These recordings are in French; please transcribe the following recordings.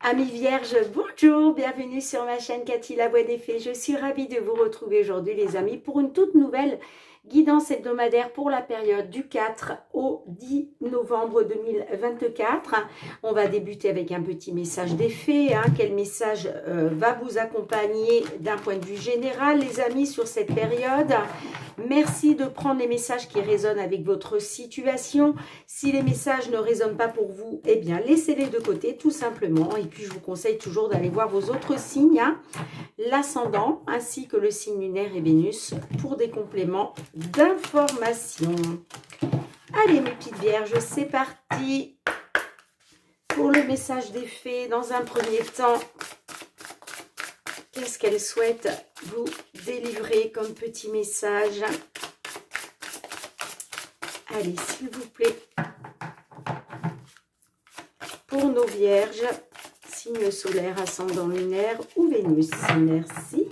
Amis vierges, bonjour, bienvenue sur ma chaîne Cathy La Voix des Fées. Je suis ravie de vous retrouver aujourd'hui les amis pour une toute nouvelle guidance hebdomadaire pour la période du 4 au 10 novembre 2024. On va débuter avec un petit message des fées. Hein. Quel message euh, va vous accompagner d'un point de vue général, les amis, sur cette période? Merci de prendre les messages qui résonnent avec votre situation. Si les messages ne résonnent pas pour vous, eh bien, laissez-les de côté, tout simplement. Et puis, je vous conseille toujours d'aller voir vos autres signes, hein. l'ascendant, ainsi que le signe lunaire et Vénus, pour des compléments d'information. Allez, mes petites vierges, c'est parti pour le message des fées. Dans un premier temps, qu'est-ce qu'elle souhaite vous délivrer comme petit message? Allez, s'il vous plaît, pour nos vierges, signe solaire, ascendant lunaire ou Vénus. Merci.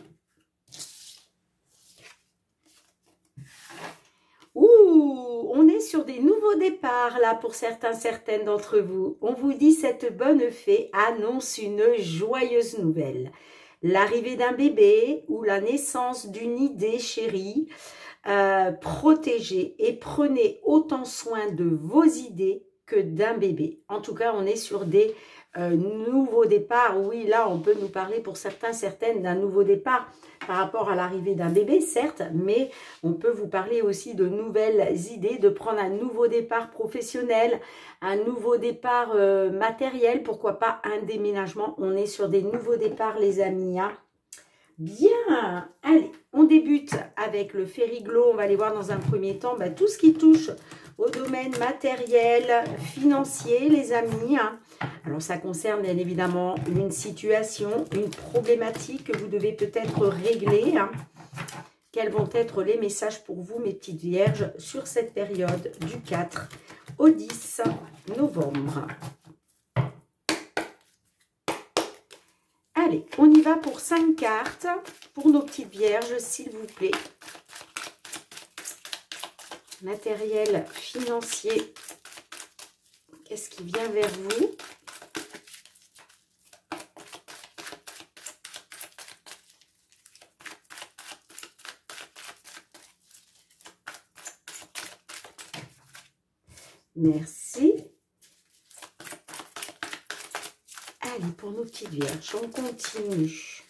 Nouveaux départs là pour certains, certaines d'entre vous. On vous dit cette bonne fée annonce une joyeuse nouvelle. L'arrivée d'un bébé ou la naissance d'une idée chérie. Euh, protégez et prenez autant soin de vos idées que d'un bébé. En tout cas, on est sur des nouveaux départs. Oui, là, on peut nous parler pour certains, certaines d'un nouveau départ par rapport à l'arrivée d'un bébé, certes, mais on peut vous parler aussi de nouvelles idées, de prendre un nouveau départ professionnel, un nouveau départ euh, matériel, pourquoi pas un déménagement. On est sur des nouveaux départs, les amis. Hein. Bien, allez, on débute avec le Ferriglo. On va aller voir dans un premier temps bah, tout ce qui touche au domaine matériel, financier, les amis. Alors, ça concerne bien évidemment une situation, une problématique que vous devez peut-être régler. Quels vont être les messages pour vous, mes petites vierges, sur cette période du 4 au 10 novembre? Allez, on y va pour 5 cartes pour nos petites vierges, s'il vous plaît matériel financier, qu'est-ce qui vient vers vous? Merci. Allez, pour nos petites vierges, on continue.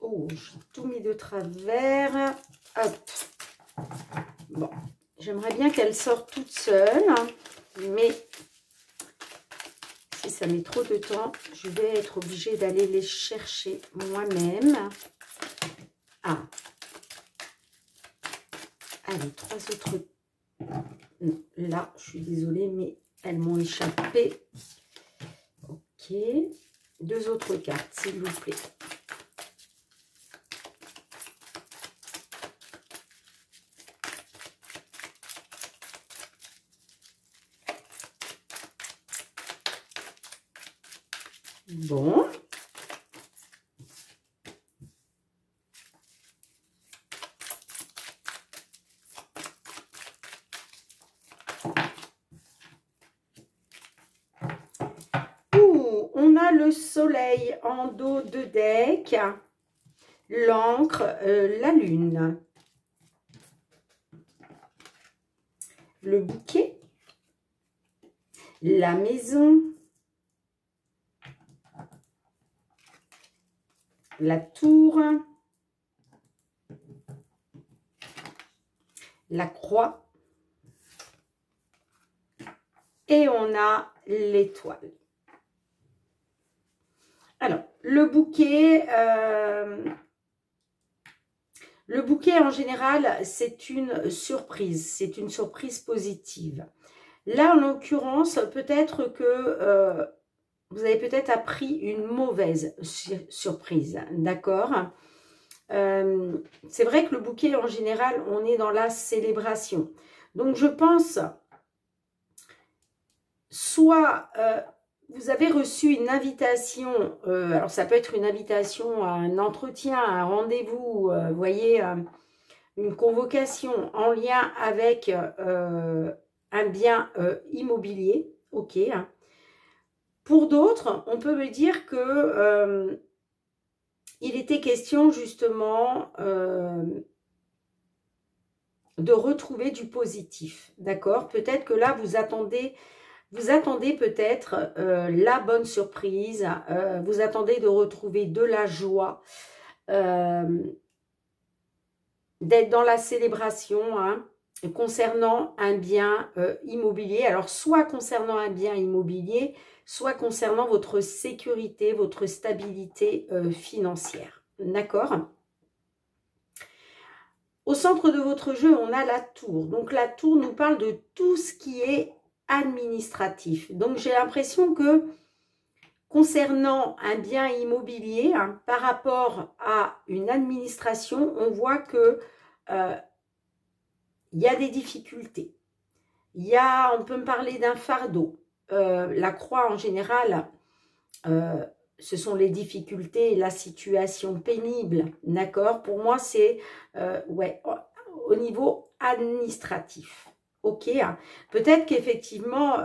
Oh, j'ai tout mis de travers. J'aimerais bien qu'elle sorte toute seule, mais si ça met trop de temps, je vais être obligée d'aller les chercher moi-même. Ah. Allez, trois autres... là, je suis désolée, mais elles m'ont échappé. Ok. Deux autres cartes, s'il vous plaît. Bon. Ouh, on a le soleil en dos de deck, l'encre, euh, la lune, le bouquet, la maison, la tour, la croix, et on a l'étoile. Alors, le bouquet, euh, le bouquet en général, c'est une surprise, c'est une surprise positive. Là, en l'occurrence, peut-être que euh, vous avez peut-être appris une mauvaise surprise, d'accord? Euh, C'est vrai que le bouquet, en général, on est dans la célébration. Donc, je pense, soit euh, vous avez reçu une invitation, euh, alors ça peut être une invitation à un entretien, un rendez-vous, vous voyez, une convocation en lien avec un bien immobilier, ok, hein Pour d'autres, on peut me dire que euh, il était question justement euh, de retrouver du positif, d'accord? Peut-être que là, vous attendez, vous attendez peut-être euh, la bonne surprise, vous attendez de retrouver de la joie, d'être dans la célébration, hein, concernant un bien immobilier. Alors, soit concernant un bien immobilier, soit concernant votre sécurité, votre stabilité euh, financière. D'accord? Au centre de votre jeu, on a la tour. Donc la tour nous parle de tout ce qui est administratif. Donc j'ai l'impression que concernant un bien immobilier, hein, par rapport à une administration, on voit que euh, il y a des difficultés. Il y a, on peut me parler d'un fardeau. Euh, la croix en général, euh, ce sont les difficultés, la situation pénible, d'accord? Pour moi, c'est euh, au niveau administratif, ok hein? Peut-être qu'effectivement,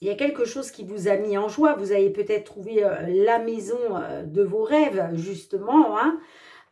il y a quelque chose qui vous a mis en joie. Vous avez peut-être trouvé la maison de vos rêves, justement, hein?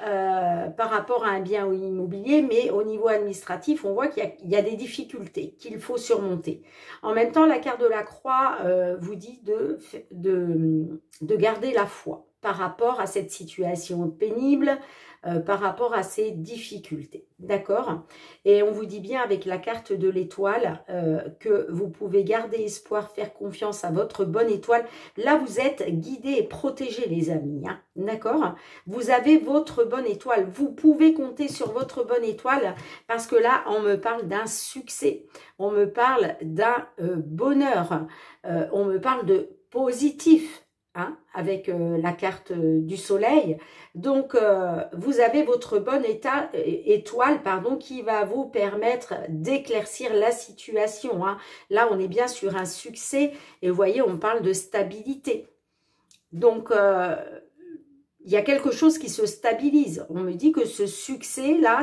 Euh, par rapport à un bien immobilier, mais au niveau administratif, on voit qu'il y, a des difficultés qu'il faut surmonter. En même temps, la carte de la croix euh, vous dit de, de garder la foi par rapport à cette situation pénible, euh, par rapport à ces difficultés. D'accord? Et on vous dit bien avec la carte de l'étoile euh, que vous pouvez garder espoir, faire confiance à votre bonne étoile. Là, vous êtes guidé et protégé, les amis. Hein. D'accord? Vous avez votre bonne étoile. Vous pouvez compter sur votre bonne étoile parce que là, on me parle d'un succès. On me parle d'un euh, bonheur. on me parle de positif. Hein, avec euh, la carte euh, du soleil. Donc, euh, vous avez votre bonne état, étoile pardon, qui va vous permettre d'éclaircir la situation. Hein. Là, on est bien sur un succès et vous voyez, on parle de stabilité. Donc, il y a quelque chose qui se stabilise. On me dit que ce succès-là,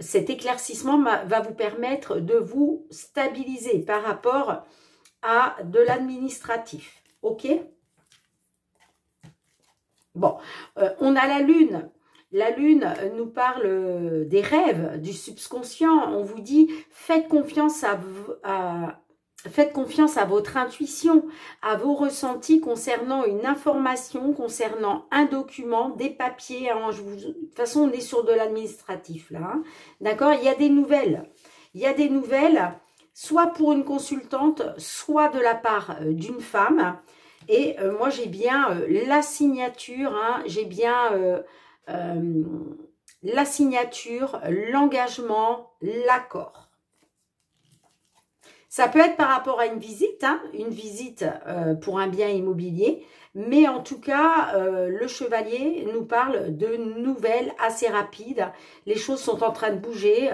cet éclaircissement va vous permettre de vous stabiliser par rapport à de l'administratif. OK Bon, euh, on a la lune. La lune nous parle euh, des rêves, du subconscient. On vous dit, faites confiance à, faites confiance à votre intuition, à vos ressentis concernant une information, concernant un document, des papiers. Hein. de toute façon, on est sur de l'administratif là. Hein. D'accord? Il y a des nouvelles. Il y a des nouvelles, soit pour une consultante, soit de la part euh, d'une femme. Et euh, moi, j'ai bien euh, la signature, hein, j'ai bien la signature, l'engagement, l'accord. Ça peut être par rapport à une visite, hein, une visite pour un bien immobilier, mais en tout cas, le chevalier nous parle de nouvelles assez rapides. Les choses sont en train de bouger.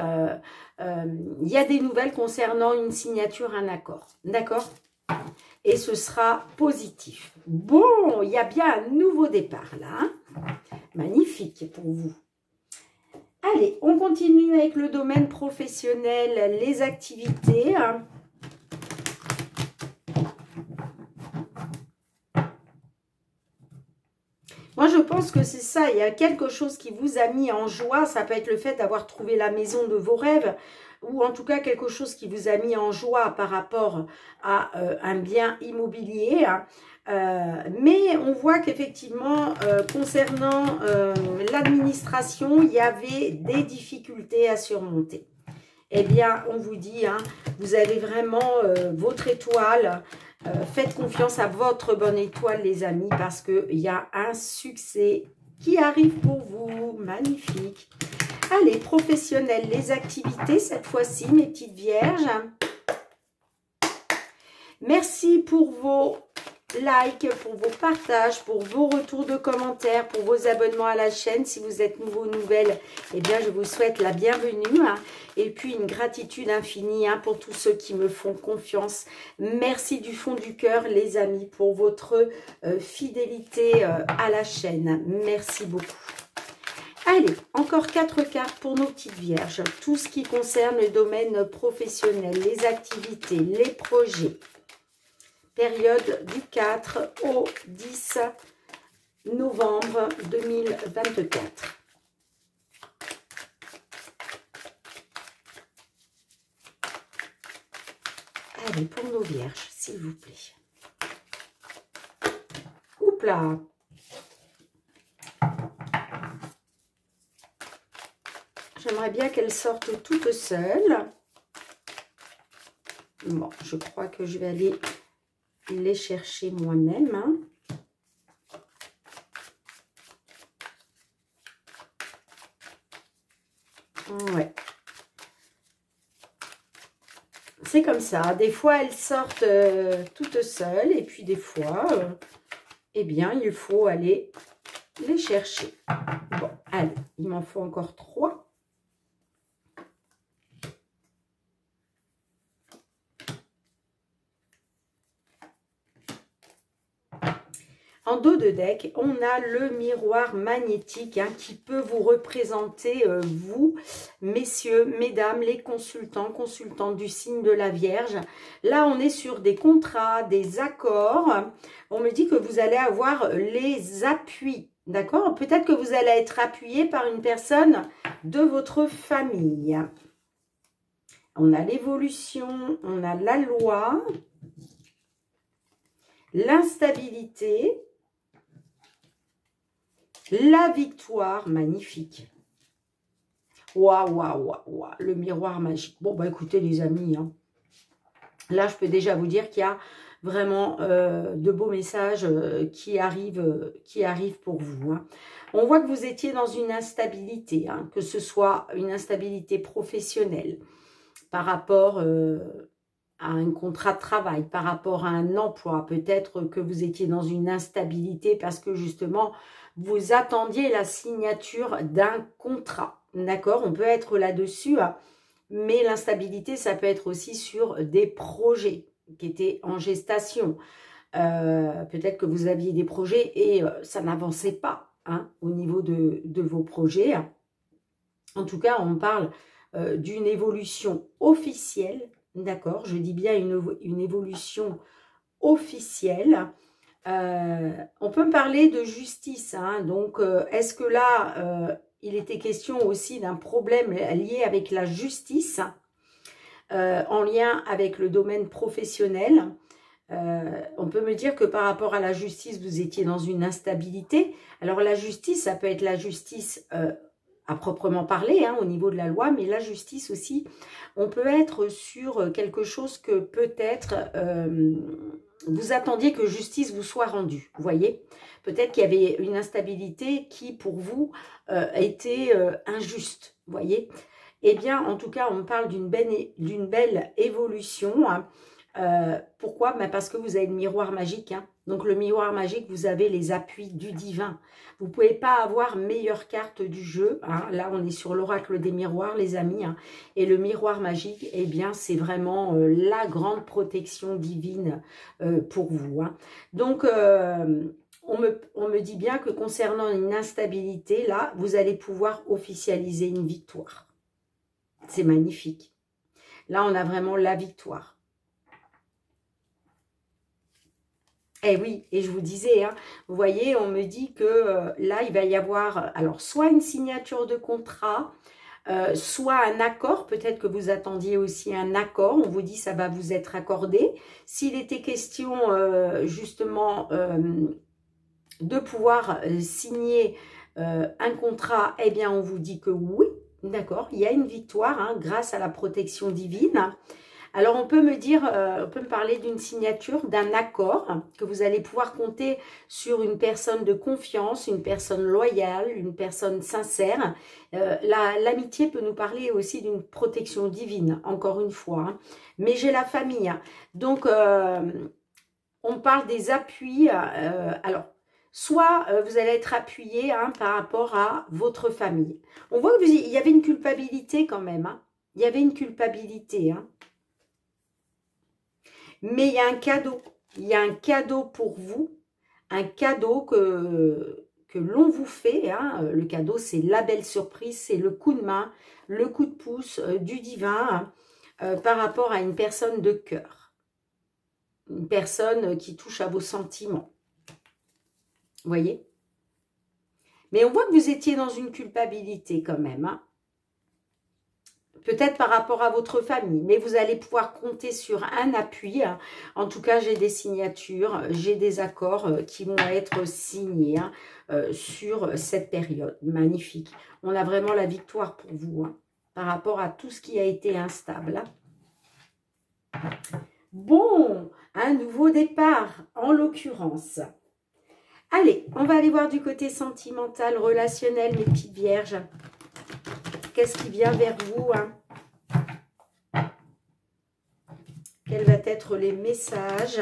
Il y a des nouvelles concernant une signature, un accord. D'accord? Et ce sera positif. Bon, il y a bien un nouveau départ là. Hein. Magnifique pour vous. Allez, on continue avec le domaine professionnel, les activités. Hein. Moi, je pense que c'est ça. Il y a quelque chose qui vous a mis en joie. Ça peut être le fait d'avoir trouvé la maison de vos rêves ou en tout cas quelque chose qui vous a mis en joie par rapport à euh, un bien immobilier. Hein. Euh, mais on voit qu'effectivement, euh, concernant l'administration, il y avait des difficultés à surmonter. Eh bien, on vous dit, hein, vous avez vraiment votre étoile. Faites confiance à votre bonne étoile, les amis, parce qu'il y a un succès qui arrive pour vous. Magnifique. Allez, professionnels, les activités cette fois-ci, mes petites vierges. Merci pour vos likes, pour vos partages, pour vos retours de commentaires, pour vos abonnements à la chaîne. Si vous êtes nouveau, nouvelle, eh bien, je vous souhaite la bienvenue. Hein. Et puis, une gratitude infinie hein, pour tous ceux qui me font confiance. Merci du fond du cœur, les amis, pour votre euh, fidélité euh, à la chaîne. Merci beaucoup. Allez, encore quatre cartes pour nos petites vierges. Tout ce qui concerne le domaine professionnel, les activités, les projets. Période du 4 au 10 novembre 2024. Allez, pour nos vierges, s'il vous plaît. Oups là J'aimerais bien qu'elles sortent toutes seules. Bon, je crois que je vais aller les chercher moi-même. Hein. Ouais. C'est comme ça. Des fois, elles sortent euh, toutes seules. Et puis, des fois, euh, eh bien, il faut aller les chercher. Bon, allez, il m'en faut encore trois. Dos de deck, on a le miroir magnétique hein, qui peut vous représenter, euh, vous, messieurs, mesdames, les consultants, consultantes du signe de la Vierge. Là, on est sur des contrats, des accords. On me dit que vous allez avoir les appuis, d'accord? Peut-être que vous allez être appuyé par une personne de votre famille. On a l'évolution, on a la loi, l'instabilité, la victoire, magnifique. Waouh, waouh, waouh, le miroir magique. Bon, bah écoutez les amis, hein. là je peux déjà vous dire qu'il y a vraiment euh, de beaux messages euh, qui, arrivent, euh, qui arrivent pour vous. Hein. On voit que vous étiez dans une instabilité, hein, que ce soit une instabilité professionnelle par rapport un contrat de travail, par rapport à un emploi. Peut-être que vous étiez dans une instabilité parce que justement, vous attendiez la signature d'un contrat. D'accord? On peut être là-dessus, hein. mais l'instabilité, ça peut être aussi sur des projets qui étaient en gestation. Euh, peut-être que vous aviez des projets et euh, ça n'avançait pas hein, au niveau de, vos projets. En tout cas, on parle euh, d'une évolution officielle, d'accord Je dis bien une, évolution officielle euh, on peut me parler de justice. Hein. donc, euh, est-ce que là, euh, il était question aussi d'un problème lié avec la justice, en lien avec le domaine professionnel? On peut me dire que par rapport à la justice, vous étiez dans une instabilité. Alors la justice, ça peut être la justice à proprement parler, hein, au niveau de la loi, mais la justice aussi, on peut être sur quelque chose que peut-être vous attendiez que justice vous soit rendue, vous voyez Peut-être qu'il y avait une instabilité qui, pour vous, euh, était euh, injuste, vous voyez Eh bien, en tout cas, on parle d'une belle, évolution. Hein. Euh, pourquoi? Ben Parce que vous avez le miroir magique. Hein. Donc, le miroir magique, vous avez les appuis du divin. Vous ne pouvez pas avoir meilleure carte du jeu. Hein. Là, on est sur l'oracle des miroirs, les amis. Hein. Et le miroir magique, eh bien, c'est vraiment euh, la grande protection divine euh, pour vous. Hein. Donc, euh, on, me, on me dit bien que concernant une instabilité, là, vous allez pouvoir officialiser une victoire. C'est magnifique. Là, on a vraiment la victoire. Eh oui, et je vous disais, hein, vous voyez, on me dit que euh, là, il va y avoir alors soit une signature de contrat, euh, soit un accord, peut-être que vous attendiez aussi un accord, on vous dit ça va vous être accordé. S'il était question euh, justement de pouvoir signer un contrat, eh bien on vous dit que oui, d'accord, il y a une victoire hein, grâce à la protection divine. Alors, on peut me dire, euh, on peut me parler d'une signature, d'un accord, que vous allez pouvoir compter sur une personne de confiance, une personne loyale, une personne sincère. Euh, l'amitié peut nous parler aussi d'une protection divine, encore une fois. Hein. Mais j'ai la famille. Hein. Donc, euh, on parle des appuis. alors, soit vous allez être appuyé hein, par rapport à votre famille. On voit qu'il y avait une culpabilité quand même. Il y avait une culpabilité. Mais il y a un cadeau. Il y a un cadeau pour vous. Un cadeau que, l'on vous fait. Hein. Le cadeau, c'est la belle surprise. C'est le coup de main, le coup de pouce euh, du divin euh, par rapport à une personne de cœur. Une personne qui touche à vos sentiments. Vous voyez? Mais on voit que vous étiez dans une culpabilité quand même. Hein peut-être par rapport à votre famille, mais vous allez pouvoir compter sur un appui. Hein. En tout cas, j'ai des signatures, j'ai des accords euh, qui vont être signés hein, euh, sur cette période. Magnifique. On a vraiment la victoire pour vous hein, par rapport à tout ce qui a été instable. Bon, un nouveau départ en l'occurrence. Allez, on va aller voir du côté sentimental, relationnel, mes petites vierges. Qu'est-ce qui vient vers vous hein. Quels vont être les messages?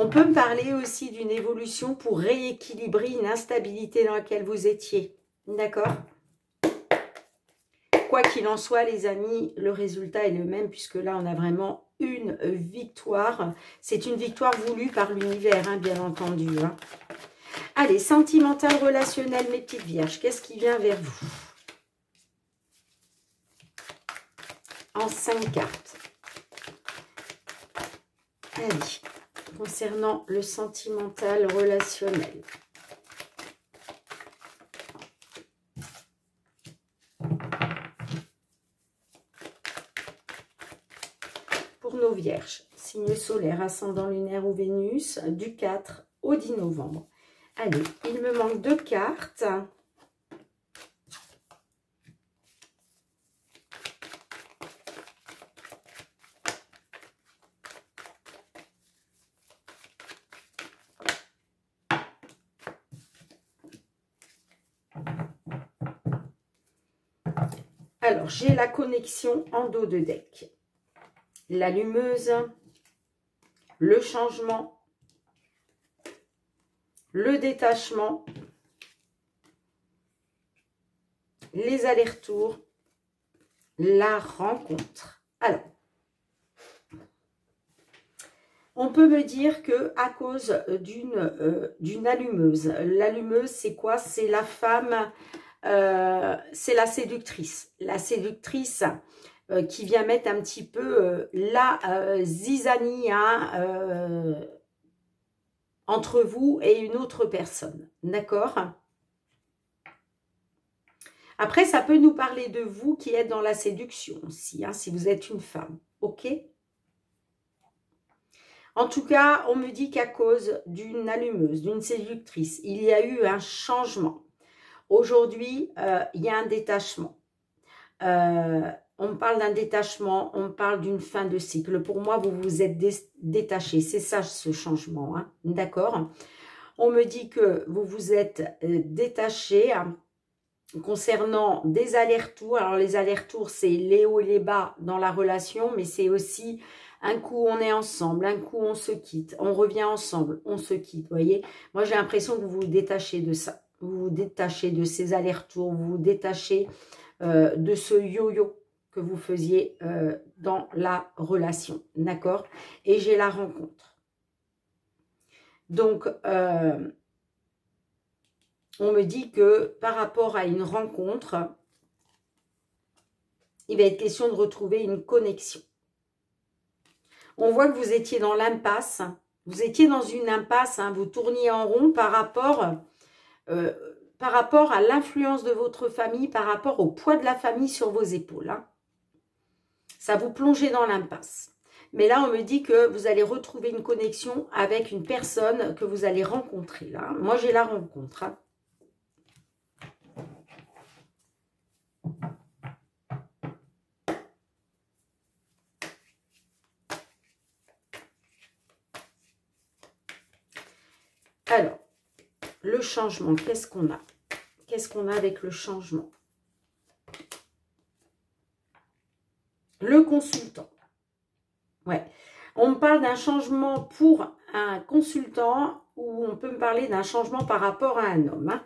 On peut me parler aussi d'une évolution pour rééquilibrer une instabilité dans laquelle vous étiez. D'accord? Quoi qu'il en soit, les amis, le résultat est le même puisque là, on a vraiment une victoire. C'est une victoire voulue par l'univers, hein, bien entendu. Hein. Allez, sentimental, relationnel, mes petites vierges, qu'est-ce qui vient vers vous? En cinq cartes. Allez, concernant le sentimental, relationnel. Nos vierges, signe solaire, ascendant lunaire ou Vénus, du 4 au 10 novembre. Allez, il me manque deux cartes. Alors, j'ai la connexion en dos de deck l'allumeuse, le changement, le détachement, les allers-retours, la rencontre. Alors, on peut me dire que à cause d'une euh, allumeuse, l'allumeuse c'est quoi? C'est la femme, euh, c'est la séductrice. La séductrice, euh, qui vient mettre un petit peu euh, la euh, zizanie hein, entre vous et une autre personne. D'accord? Après, ça peut nous parler de vous qui êtes dans la séduction aussi, hein, si vous êtes une femme. Ok? En tout cas, on me dit qu'à cause d'une allumeuse, d'une séductrice, il y a eu un changement. Aujourd'hui, il y a un détachement. Euh, on parle d'un détachement, on parle d'une fin de cycle. Pour moi, vous vous êtes détaché. C'est ça ce changement, hein. d'accord? On me dit que vous vous êtes euh, détaché hein, concernant des allers-retours. Alors les allers-retours, c'est les hauts et les bas dans la relation, mais c'est aussi un coup on est ensemble, un coup on se quitte, on revient ensemble, on se quitte, voyez? Moi j'ai l'impression que vous vous détachez de ça, vous vous détachez de ces allers-retours, vous vous détachez euh, de ce yo-yo que vous faisiez euh, dans la relation, d'accord? Et j'ai la rencontre. Donc, euh, on me dit que par rapport à une rencontre, il va être question de retrouver une connexion. On voit que vous étiez dans l'impasse. Vous étiez dans une impasse, hein, vous tourniez en rond par rapport euh, par rapport à l'influence de votre famille, par rapport au poids de la famille sur vos épaules. Hein. Ça vous plongeait dans l'impasse. Mais là, on me dit que vous allez retrouver une connexion avec une personne que vous allez rencontrer. Là. Moi, j'ai la rencontre. Hein. Alors, le changement, qu'est-ce qu'on a? Qu'est-ce qu'on a avec le changement? Le consultant. Ouais. On me parle d'un changement pour un consultant ou on peut me parler d'un changement par rapport à un homme. Hein.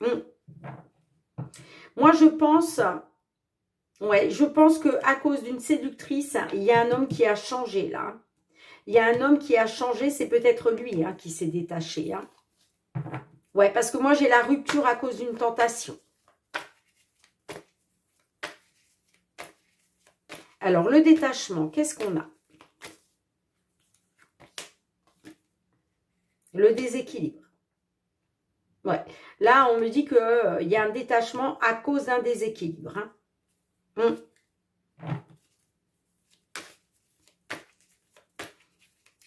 Hmm. Moi, je pense, ouais, je pense que à cause d'une séductrice, il y a un homme qui a changé là. il y a un homme qui a changé, c'est peut-être lui hein, qui s'est détaché. Hein. Ouais, parce que moi, j'ai la rupture à cause d'une tentation. Alors, le détachement, qu'est-ce qu'on a? Le déséquilibre. Ouais. Là, on me dit qu'il euh, y a un détachement à cause d'un déséquilibre. Hein. Hum.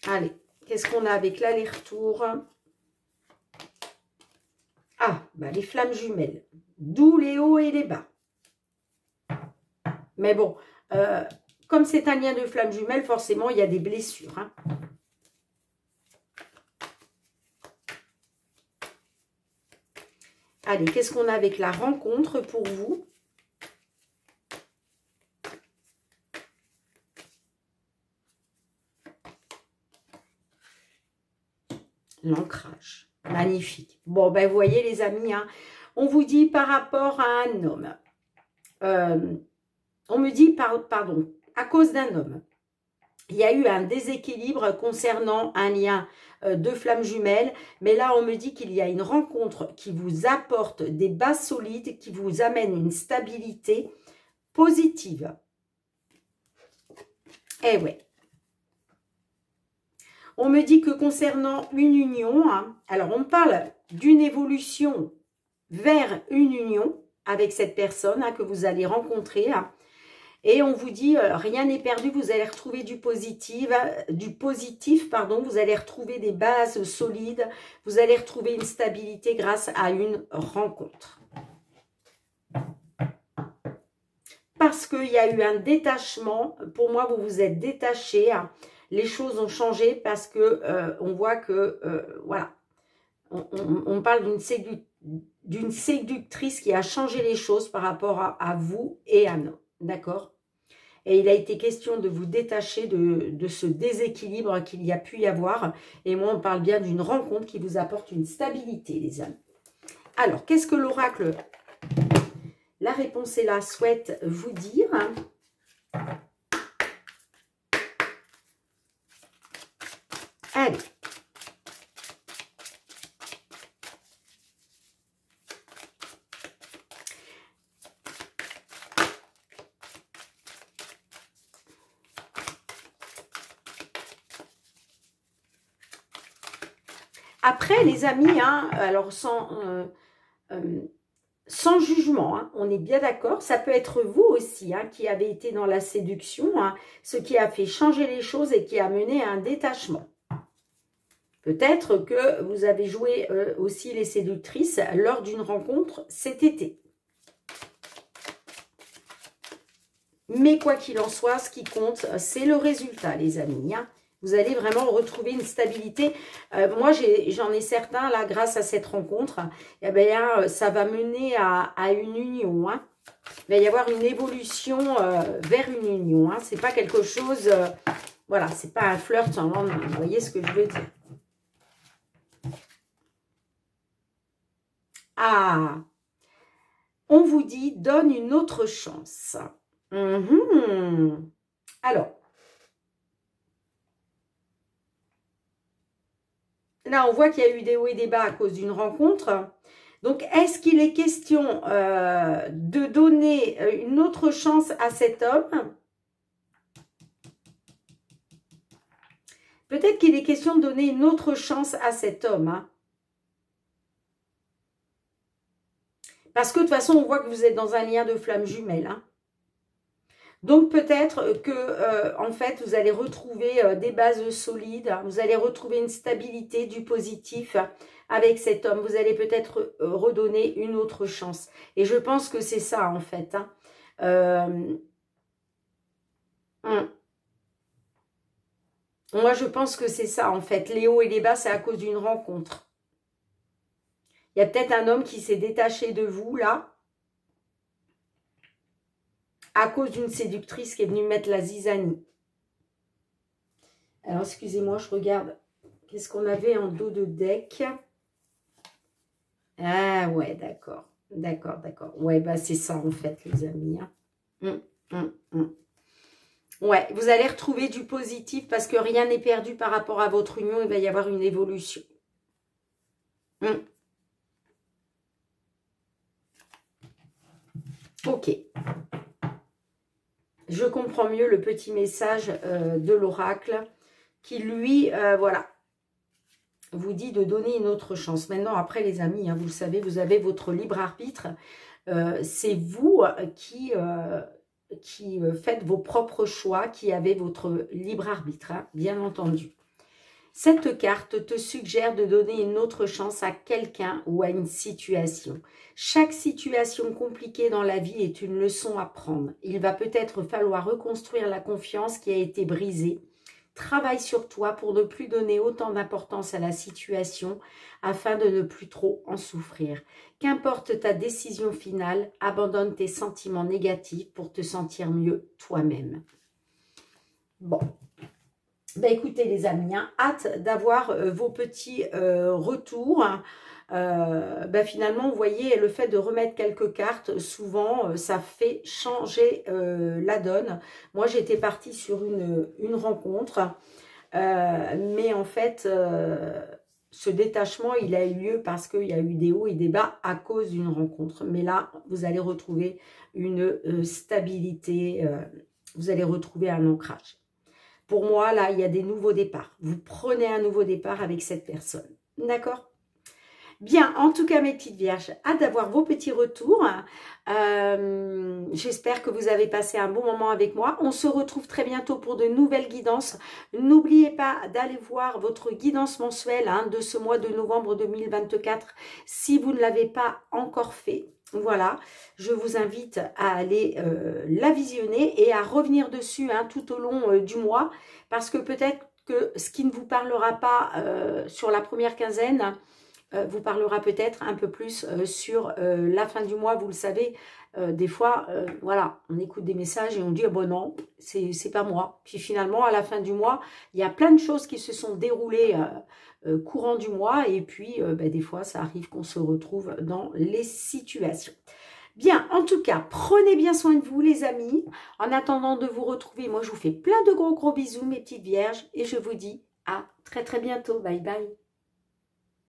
Allez, qu'est-ce qu'on a avec l'aller-retour? Ah, bah les flammes jumelles. D'où les hauts et les bas. Mais bon, euh, comme c'est un lien de flammes jumelles, forcément, il y a des blessures. Hein. Allez, qu'est-ce qu'on a avec la rencontre pour vous? L'ancrage. Magnifique. Bon, ben, vous voyez, les amis, hein, on vous dit par rapport à un homme. Euh, on me dit, pardon, à cause d'un homme. Il y a eu un déséquilibre concernant un lien euh, de flammes jumelles. Mais là, on me dit qu'il y a une rencontre qui vous apporte des bases solides, qui vous amène une stabilité positive. Eh ouais. On me dit que concernant une union, hein, alors on parle d'une évolution vers une union avec cette personne hein, que vous allez rencontrer. Hein. Et on vous dit, euh, rien n'est perdu, vous allez retrouver du positif, du positif, pardon, vous allez retrouver des bases solides, vous allez retrouver une stabilité grâce à une rencontre. Parce qu'il y a eu un détachement, pour moi, vous vous êtes détaché, hein. les choses ont changé parce que euh, on voit que, euh, voilà, on, parle d'une séductrice qui a changé les choses par rapport à vous et à nous. D'accord et il a été question de vous détacher de, ce déséquilibre qu'il y a pu y avoir. Et moi, on parle bien d'une rencontre qui vous apporte une stabilité, les amis. Alors, qu'est-ce que l'oracle La réponse est là, souhaite vous dire? Allez. Les amis, hein, alors sans, euh, euh, jugement, hein, on est bien d'accord, ça peut être vous aussi hein, qui avez été dans la séduction, ce qui a fait changer les choses et qui a mené à un détachement. Peut-être que vous avez joué euh, aussi les séductrices lors d'une rencontre cet été. Mais quoi qu'il en soit, ce qui compte, c'est le résultat, les amis. Vous allez vraiment retrouver une stabilité. Euh, moi, j'en ai, certains, là, grâce à cette rencontre, eh bien, ça va mener à, une union. Hein. Il va y avoir une évolution euh, vers une union. Hein. Ce n'est pas quelque chose... Euh, voilà, c'est pas un flirt sans lendemain. Vous voyez ce que je veux dire Ah On vous dit, donne une autre chance. Mhm. Alors, Là, on voit qu'il y a eu des hauts et des bas à cause d'une rencontre. Donc, est-ce qu'il est question euh, de donner euh, une autre chance à cet homme? Peut-être qu'il est question de donner une autre chance à cet homme. Hein. Parce que de toute façon, on voit que vous êtes dans un lien de flamme jumelle. Hein. Donc peut-être que euh, en fait vous allez retrouver euh, des bases solides, vous allez retrouver une stabilité, du positif avec cet homme. Vous allez peut-être euh, redonner une autre chance. Et je pense que c'est ça en fait. Hein. Hmm. Moi je pense que c'est ça en fait. Les hauts et les bas c'est à cause d'une rencontre. Il y a peut-être un homme qui s'est détaché de vous là à cause d'une séductrice qui est venue mettre la zizanie. Alors, excusez-moi, je regarde. Qu'est-ce qu'on avait en dos de deck? Ah, ouais, d'accord. D'accord, d'accord. Ouais, bah c'est ça, en fait, les amis. Hein. Hum, hum, hum. Ouais, vous allez retrouver du positif parce que rien n'est perdu par rapport à votre union. Il va y avoir une évolution. Ok. Je comprends mieux le petit message euh, de l'oracle qui, lui, euh, voilà, vous dit de donner une autre chance. Maintenant, après, les amis, hein, vous le savez, vous avez votre libre arbitre. Euh, c'est vous qui, faites vos propres choix, qui avez votre libre arbitre, hein, bien entendu. Cette carte te suggère de donner une autre chance à quelqu'un ou à une situation. Chaque situation compliquée dans la vie est une leçon à prendre. Il va peut-être falloir reconstruire la confiance qui a été brisée. Travaille sur toi pour ne plus donner autant d'importance à la situation afin de ne plus trop en souffrir. Qu'importe ta décision finale, abandonne tes sentiments négatifs pour te sentir mieux toi-même. Bon, ben écoutez les amis, hein, hâte d'avoir euh, vos petits euh, retours. Euh, ben finalement, vous voyez, le fait de remettre quelques cartes, souvent, ça fait changer la donne. Moi, j'étais partie sur une, une rencontre, mais en fait, ce détachement, il a eu lieu parce qu'il y a eu des hauts et des bas à cause d'une rencontre. Mais là, vous allez retrouver une stabilité, vous allez retrouver un ancrage. Pour moi, là, il y a des nouveaux départs. Vous prenez un nouveau départ avec cette personne. D'accord? Bien, en tout cas, mes petites vierges, hâte d'avoir vos petits retours. Euh, j'espère que vous avez passé un bon moment avec moi. On se retrouve très bientôt pour de nouvelles guidances. N'oubliez pas d'aller voir votre guidance mensuelle hein, de ce mois de novembre 2024 si vous ne l'avez pas encore fait. Voilà, je vous invite à aller euh, la visionner et à revenir dessus hein, tout au long euh, du mois. Parce que peut-être que ce qui ne vous parlera pas euh, sur la première quinzaine vous parlera peut-être un peu plus sur la fin du mois. Vous le savez, des fois, voilà, on écoute des messages et on dit ah bon non, c'est pas moi. Puis finalement, à la fin du mois, il y a plein de choses qui se sont déroulées euh, courant du mois. Et puis, euh, bah, des fois, ça arrive qu'on se retrouve dans les situations. Bien, en tout cas, prenez bien soin de vous les amis. En attendant de vous retrouver, moi je vous fais plein de gros gros bisous mes petites vierges et je vous dis à très très bientôt. Bye bye.